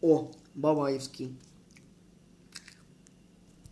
О. Бабаевский.